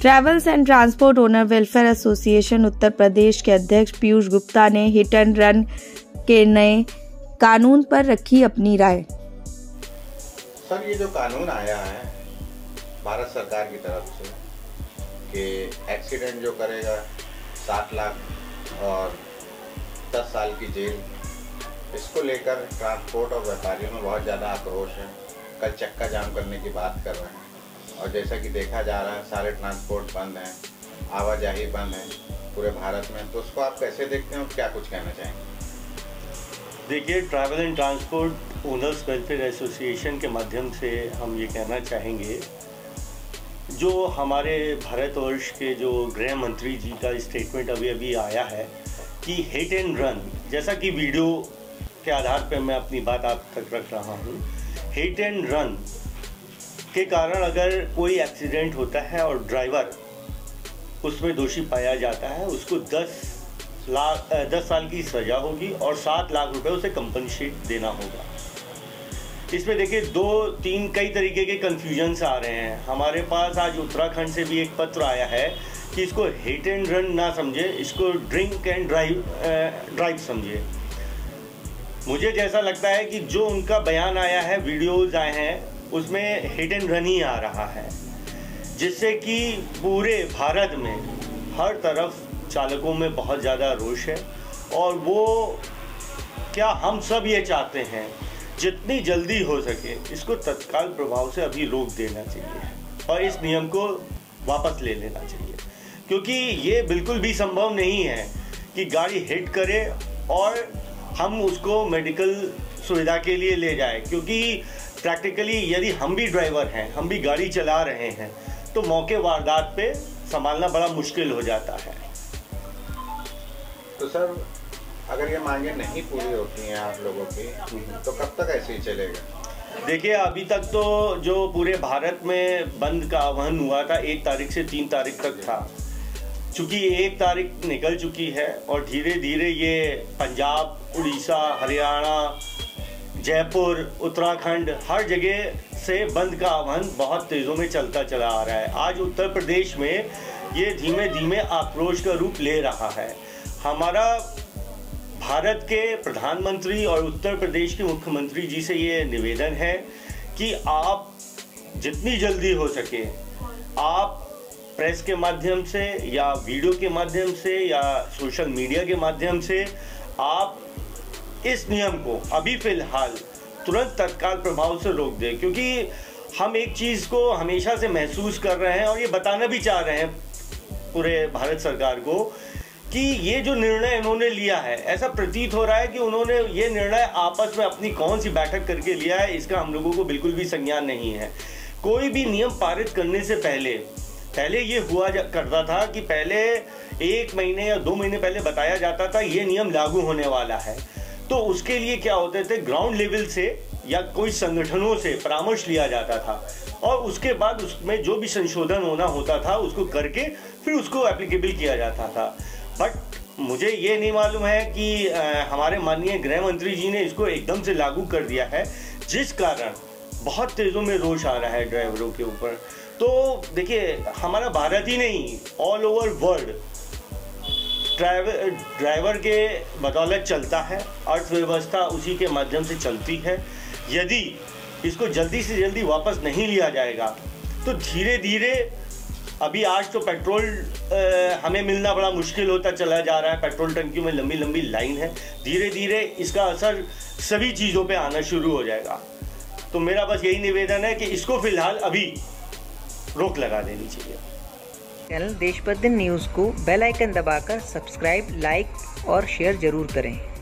Travels and transport owner welfare association Uttar Pradesh के अध्यक्ष पीयूष गुप्ता ने हिट एंड रन के नए कानून पर रखी अपनी राय। सर, ये जो कानून आया है, भारत सरकार की तरफ़ से कि एक्सीडेंट जो करेगा, सात लाख और दस साल की जेल, इसको लेकर ट्रांसपोर्ट और व्यापारियों में बहुत ज़्यादा आक्रोश है। कल चक्का जाम करने की बात कर रहे हैं। और जैसा कि देखा जा रहा है, सारे ट्रांसपोर्ट बंद हैं, आवाजाही बंद है पूरे भारत में। तो उसको आप कैसे देखते हैं और क्या कुछ कहना चाहेंगे? देखिए travel and transport owners welfare association के माध्यम से हम ये कहना चाहेंगे, जो हमारे भारतवर्ष के जो गृह मंत्री जी का स्टेटमेंट अभी अभी आया है कि हिट एंड रन जैसा कि वीडियो के आधार पर मैं अपनी बात आप तक रख रहा हूँ हिट एंड रन के कारण अगर कोई एक्सीडेंट होता है और ड्राइवर उसमें दोषी पाया जाता है, उसको दस लाख दस साल की सज़ा होगी और सात लाख रुपए उसे कंपनसेट देना होगा। इसमें देखिए, दो, तीन कई तरीके के कन्फ्यूजन्स आ रहे हैं। हमारे पास आज उत्तराखंड से भी एक पत्र आया है कि इसको हिट एंड रन ना समझे, इसको ड्रिंक एंड ड्राइव ड्राइव समझे। मुझे जैसा लगता है कि जो उनका बयान आया है वीडियोज़ आए हैं उसमें हिट एंड रन ही आ रहा है, जिससे कि पूरे भारत में हर तरफ़ चालकों में बहुत ज़्यादा रोष है। और वो, क्या हम सब ये चाहते हैं, जितनी जल्दी हो सके इसको तत्काल प्रभाव से अभी रोक देना चाहिए और इस नियम को वापस ले लेना चाहिए। क्योंकि ये बिल्कुल भी संभव नहीं है कि गाड़ी हिट करे और हम उसको मेडिकल सुविधा के लिए ले जाए क्योंकि प्रैक्टिकली यदि हम भी ड्राइवर हैं हम भी गाड़ी चला रहे हैं तो मौके वारदात पे संभालना बड़ा मुश्किल हो जाता है। तो सर अगर ये मांगे नहीं पूरी होती हैं आप लोगों की तो कब तक ऐसे ही चलेगा? देखिए अभी तक तो जो पूरे भारत में बंद का आह्वान हुआ था एक तारीख से तीन तारीख तक था। चूँकि एक तारीख निकल चुकी है और धीरे धीरे ये पंजाब उड़ीसा हरियाणा जयपुर, उत्तराखंड, हर जगह से बंद का आह्वान बहुत तेज़ों में चलता चला आ रहा है। आज उत्तर प्रदेश में ये धीमे धीमे आक्रोश का रूप ले रहा है। हमारा भारत के प्रधानमंत्री और उत्तर प्रदेश के मुख्यमंत्री जी से ये निवेदन है कि आप जितनी जल्दी हो सके, आप प्रेस के माध्यम से या वीडियो के माध्यम से या सोशल मीडिया के माध्यम से आप इस नियम को अभी फ़िलहाल तुरंत तत्काल प्रभाव से रोक दे, क्योंकि हम एक चीज़ को हमेशा से महसूस कर रहे हैं और ये बताना भी चाह रहे हैं पूरे भारत सरकार को कि ये जो निर्णय इन्होंने लिया है, ऐसा प्रतीत हो रहा है कि उन्होंने ये निर्णय आपस में अपनी कौन सी बैठक करके लिया है, इसका हम लोगों को बिल्कुल भी संज्ञान नहीं है। कोई भी नियम पारित करने से पहले पहले ये हुआ करता था कि पहले एक महीने या दो महीने पहले बताया जाता था, ये नियम लागू होने वाला है। तो उसके लिए क्या होते थे ग्राउंड लेवल से या कोई संगठनों से परामर्श लिया जाता था और उसके बाद उसमें जो भी संशोधन होना होता था, उसको करके फिर उसको एप्लीकेबल किया जाता था। बट मुझे ये नहीं मालूम है कि हमारे माननीय गृह मंत्री जी ने इसको एकदम से लागू कर दिया है, जिस कारण बहुत तेज़ों में रोष आ रहा है ड्राइवरों के ऊपर। तो देखिए, हमारा भारत ही नहीं all over world driver driver के बदौलत चलता है, अर्थव्यवस्था उसी के माध्यम से चलती है। यदि इसको जल्दी से जल्दी वापस नहीं लिया जाएगा तो धीरे धीरे अभी आज तो पेट्रोल हमें मिलना बड़ा मुश्किल होता चला जा रहा है। पेट्रोल टंकी में लंबी लंबी लाइन है। धीरे धीरे इसका असर सभी चीज़ों पे आना शुरू हो जाएगा। तो मेरा बस यही निवेदन है कि इसको फ़िलहाल अभी रोक लगा देनी चाहिए। चैनल देश न्यूज़ को बेल आइकन दबाकर सब्सक्राइब लाइक और शेयर ज़रूर करें।